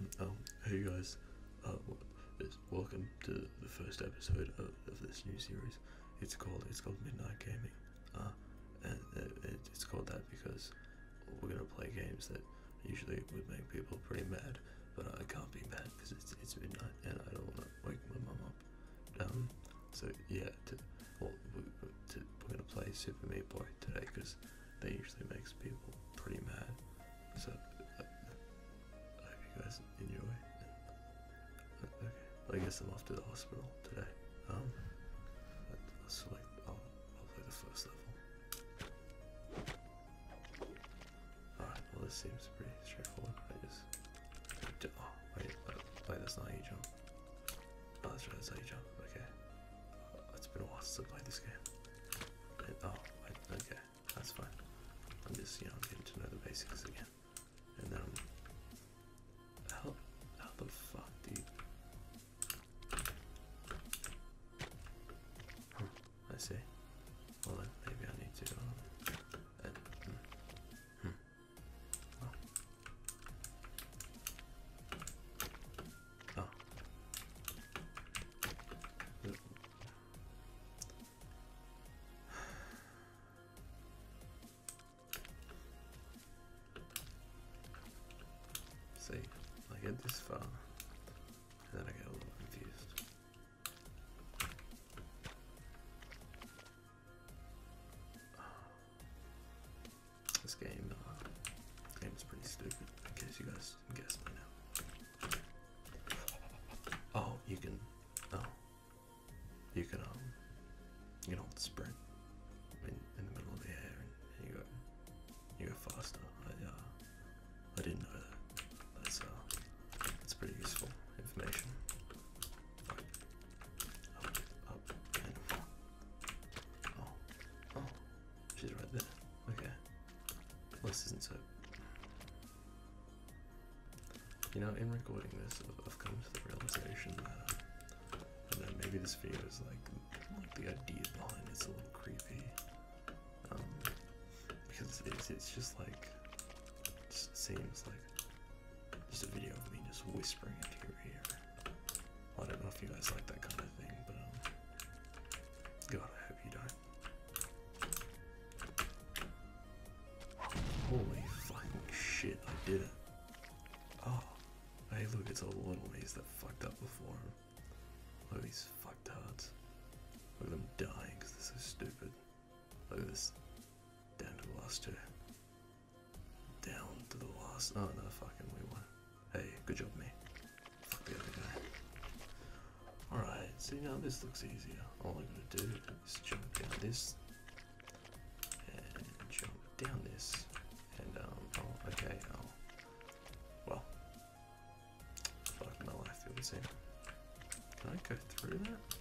Um, hey guys, uh, welcome to the first episode of, of this new series. It's called it's called Midnight Gaming, uh, and it, it's called that because we're gonna play games that usually would make people pretty mad, but I can't be mad because it's it's midnight and I don't want to wake my mum up. Um, so yeah, to, well, we, to, we're gonna play Super Meat Boy today because that usually makes people pretty mad. So I enjoy. Uh, okay, I guess I'm off to the hospital today. Um, let- so like I'll, I'll play the first level. Alright, well this seems pretty straightforward. I just oh wait, uh, wait that's not how you jump. Oh that's right, that's how you jump. Okay. Uh, it's been a while since I played this game. And, oh, wait, okay, that's fine. I'm just you know getting to know the basics see. Well then, maybe I need to. Oh. See, I get this far, and then I get a little confused. This game, uh, game is pretty stupid, in case you guys guess by now. This isn't so. You know, in recording this, I've, come to the realization that maybe this video is like, like the idea behind it's a little creepy. Um, because it's, it's just like it just seems like just a video of me just whispering into your ear. I don't know if you guys like that kind of thing, but hey look, it's all the little me's that fucked up before him. Look at these fucktards. Look at them dying because they're so stupid. Look at this. Down to the last two. Down to the last. Oh no, fucking we won. Hey, good job, me. Fuck the other guy. Alright, see now this looks easier. All I gotta do is jump down this. Can I go through that?